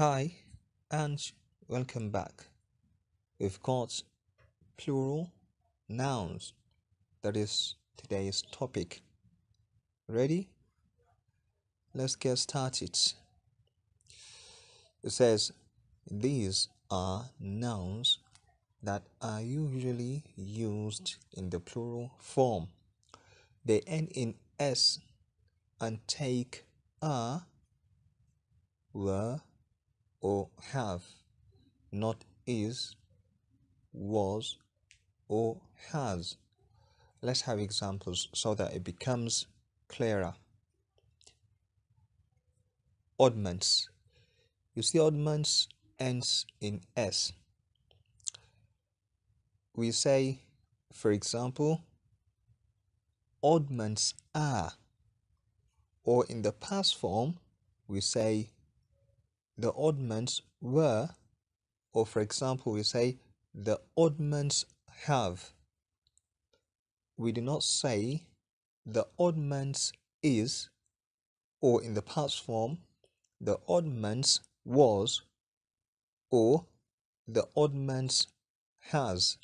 Hi and welcome back. We've got plural nouns. That is today's topic. Ready? Let's get started. It says these are nouns that are usually used in the plural form. They end in s and take a, were, or have, not is, was, or has. Let's have examples so that it becomes clearer. Oddments. You see, oddments ends in s. We say, for example, oddments are, or in the past form, we say the oddments were, or for example, we say the oddments have. We do not say the oddments is, or in the past form, the oddments was, or the oddments has.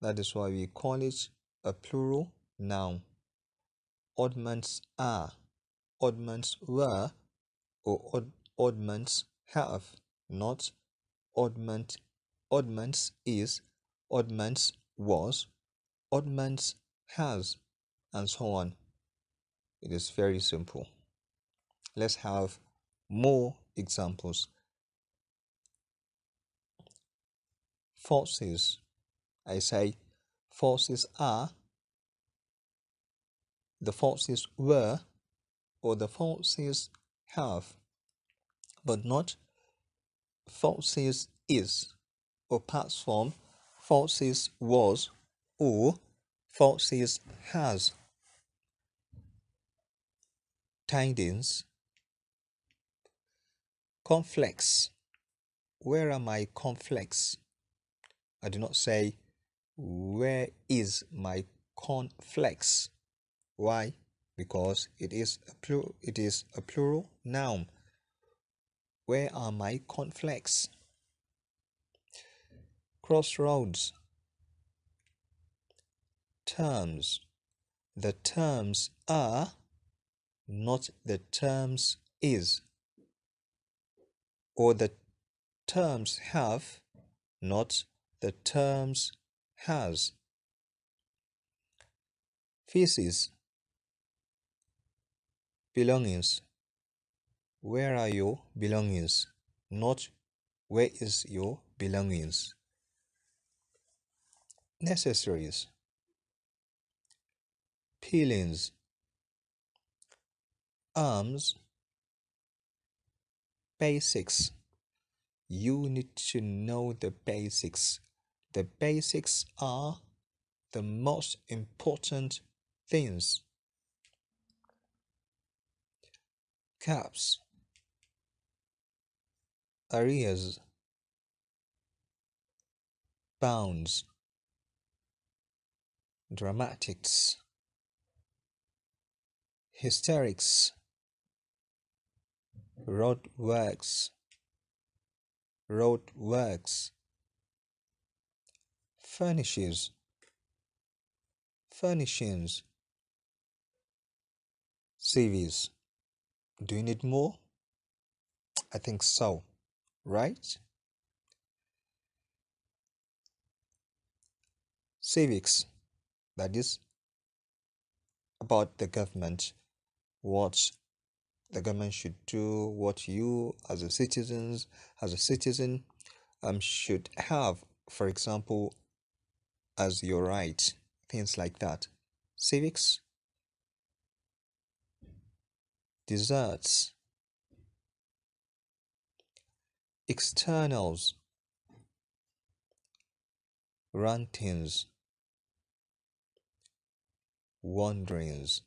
That is why we call it a plural noun. Oddments are, oddments were, or odd, oddments have, not oddment, oddments is, oddments was, oddments has, and so on. It is very simple. Let's have more examples. Forces. I say forces are, the forces were, or the forces have but not forces is or past form forces was or forces has. Tidings. Conflicts. Where are my conflicts? I do not say where is my cornflakes. Why? Because it is a plural, it is a plural noun. Where are my cornflakes? Crossroads. Terms. The terms are, not the terms is. Or the terms have, not the terms has. Feces. Belongings. Where are your belongings? Not where is your belongings? Necessaries. Peelings. Arms. Basics. You need to know the basics. The basics are the most important things. Caps arrears, bounds, dramatics, hysterics, road works, road works, furnishes, furnishings, CVs. Do you need more? I think so right? Civics, that is about the government, what the government should do, what you as a citizens, as a citizen, um, should have, for example, as your right, things like that. Civics, desserts, externals rantings wanderings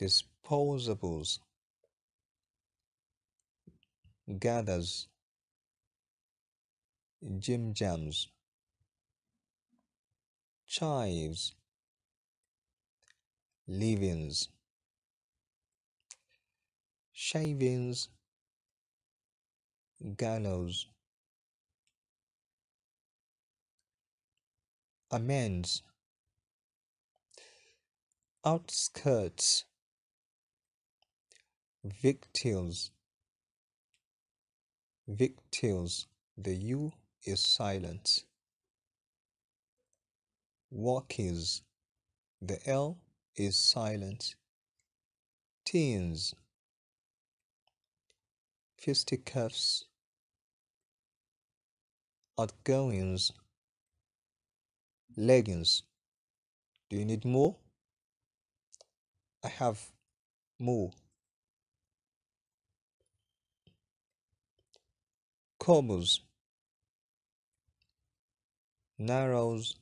disposables gathers jim jams chives leavings shavings gallows amends. Outskirts. Victuals victuals the u is silent. Walkies. The l is silent. Teens fisticuffs outgoings leggings. Do you need more? I have more. Cobbles narrows.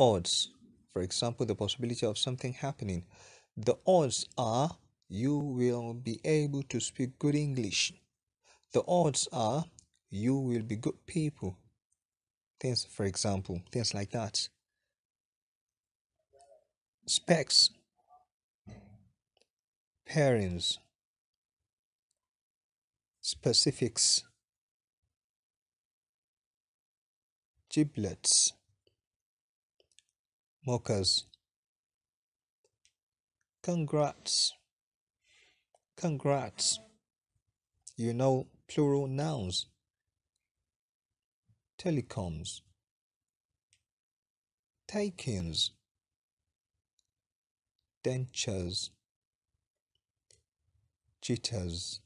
Odds. For example the possibility of something happening. The odds are you will be able to speak good english. The odds are you will be good people. Things for example things like that. Specs. Pairings specifics. Giblets. Mockers. Congrats congrats. You know plural nouns. Telecoms. Takings dentures. Jitters.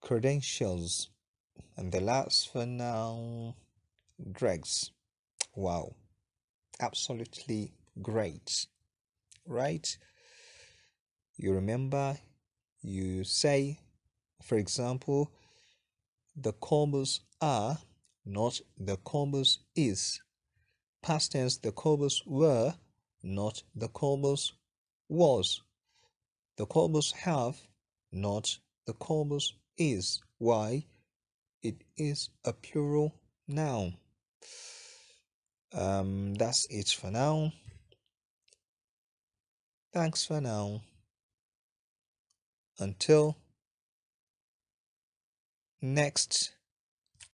Credentials. And the last for now dregs wow. Absolutely great. Right you remember you say for example the corpus are not the corpus is. Past tense the corpus were not the corpus was. The corpus have not the corpus is. Why? It is a plural noun. Um that's it for now. Thanks for now until next